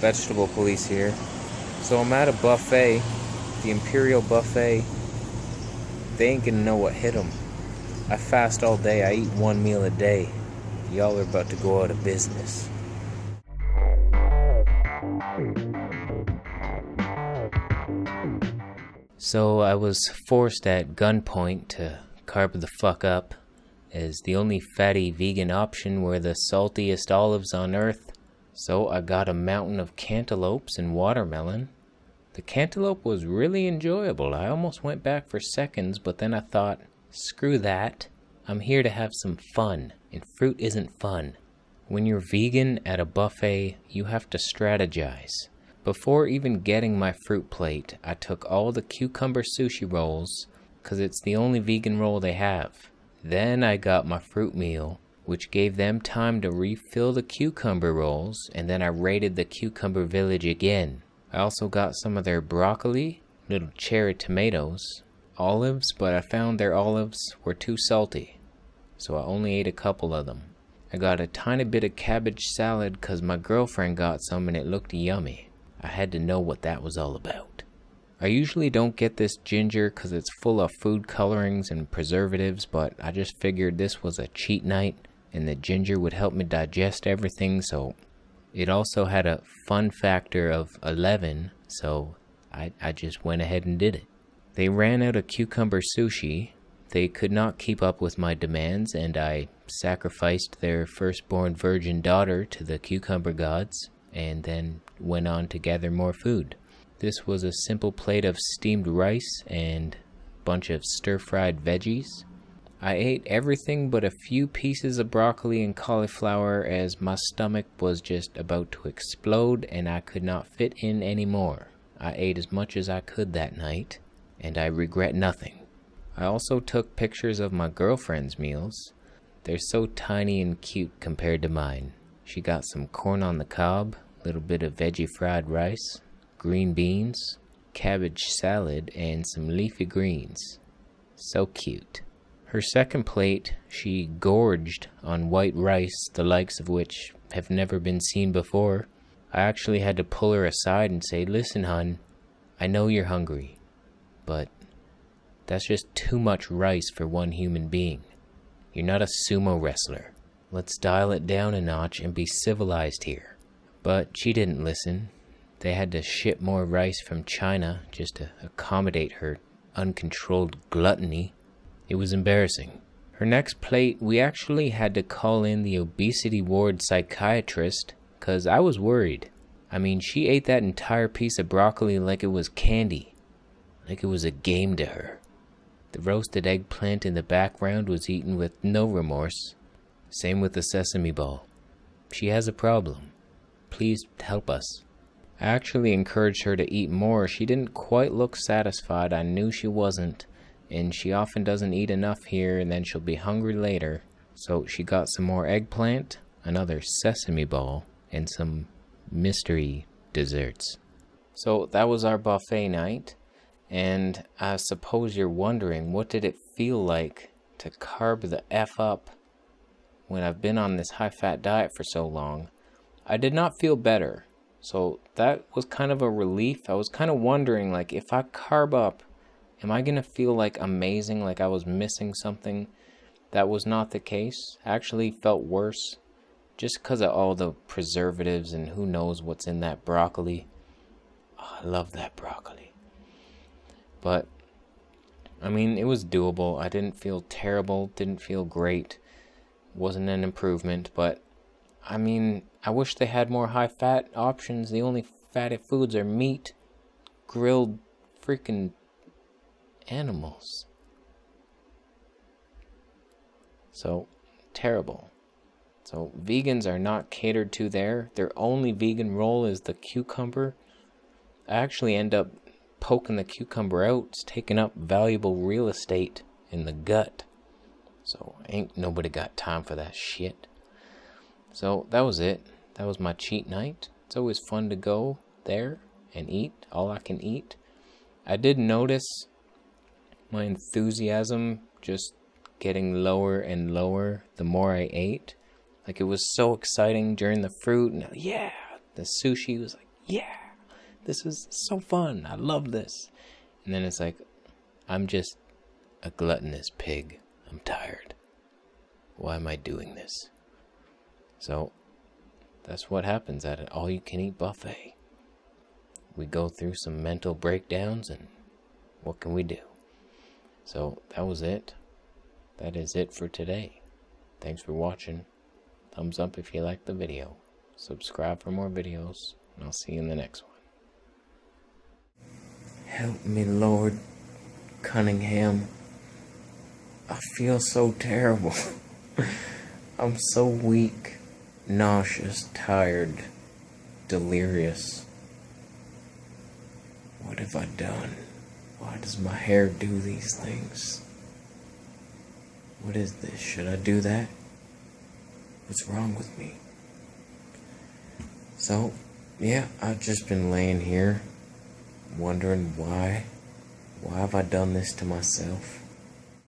Vegetable Police here. So I'm at a buffet, the Imperial Buffet. They ain't gonna know what hit them. I fast all day, I eat one meal a day. Y'all are about to go out of business. So I was forced at gunpoint to carb the fuck up, as the only fatty vegan option were the saltiest olives on earth. So I got a mountain of cantaloupes and watermelon. The cantaloupe was really enjoyable. I almost went back for seconds, but then I thought, screw that. I'm here to have some fun, and fruit isn't fun. When you're vegan at a buffet, you have to strategize. Before even getting my fruit plate, I took all the cucumber sushi rolls, because it's the only vegan roll they have. Then I got my fruit meal, which gave them time to refill the cucumber rolls, and then I raided the cucumber village again. I also got some of their broccoli, little cherry tomatoes, olives, but I found their olives were too salty, so I only ate a couple of them. I got a tiny bit of cabbage salad because my girlfriend got some and it looked yummy. I had to know what that was all about. I usually don't get this ginger because it's full of food colorings and preservatives, but I just figured this was a cheat night and the ginger would help me digest everything, so it also had a fun factor of 11, so I, I just went ahead and did it. They ran out of cucumber sushi. They could not keep up with my demands, and I sacrificed their firstborn virgin daughter to the cucumber gods and then went on to gather more food. This was a simple plate of steamed rice and bunch of stir-fried veggies. I ate everything but a few pieces of broccoli and cauliflower as my stomach was just about to explode and I could not fit in any more. I ate as much as I could that night, and I regret nothing. I also took pictures of my girlfriend's meals. They're so tiny and cute compared to mine. She got some corn on the cob, little bit of veggie fried rice, green beans, cabbage salad, and some leafy greens. So cute. Her second plate, she gorged on white rice, the likes of which have never been seen before. I actually had to pull her aside and say, Listen, hun, I know you're hungry, but that's just too much rice for one human being. You're not a sumo wrestler. Let's dial it down a notch and be civilized here. But she didn't listen. They had to ship more rice from China just to accommodate her uncontrolled gluttony. It was embarrassing. Her next plate, we actually had to call in the obesity ward psychiatrist because I was worried. I mean, she ate that entire piece of broccoli like it was candy, like it was a game to her. The roasted eggplant in the background was eaten with no remorse. Same with the sesame ball. She has a problem. Please help us. I actually encouraged her to eat more. She didn't quite look satisfied. I knew she wasn't. And she often doesn't eat enough here and then she'll be hungry later. So she got some more eggplant, another sesame ball, and some mystery desserts. So that was our buffet night. And I suppose you're wondering what did it feel like to carb the F up when I've been on this high fat diet for so long? I did not feel better. So that was kind of a relief. I was kind of wondering like if I carb up, am I going to feel like amazing like I was missing something? That was not the case. I actually felt worse just because of all the preservatives and who knows what's in that broccoli. Oh, I love that broccoli. But I mean, it was doable. I didn't feel terrible, didn't feel great. Wasn't an improvement, but I mean, I wish they had more high fat options. The only fatty foods are meat, grilled freaking animals. So, terrible. So, vegans are not catered to there. Their only vegan roll is the cucumber. I actually end up poking the cucumber out. It's taking up valuable real estate in the gut. So, ain't nobody got time for that shit. So that was it. That was my cheat night. It's always fun to go there and eat all I can eat. I did notice my enthusiasm just getting lower and lower the more I ate. Like it was so exciting during the fruit and yeah, the sushi was like, yeah, this is so fun. I love this. And then it's like, I'm just a gluttonous pig. I'm tired. Why am I doing this? So, that's what happens at an all you can eat buffet. We go through some mental breakdowns, and what can we do? So, that was it. That is it for today. Thanks for watching. Thumbs up if you liked the video. Subscribe for more videos, and I'll see you in the next one. Help me, Lord Cunningham. I feel so terrible. I'm so weak, nauseous, tired, delirious. What have I done? Why does my hair do these things? What is this? Should I do that? What's wrong with me? So, yeah, I've just been laying here wondering why. Why have I done this to myself?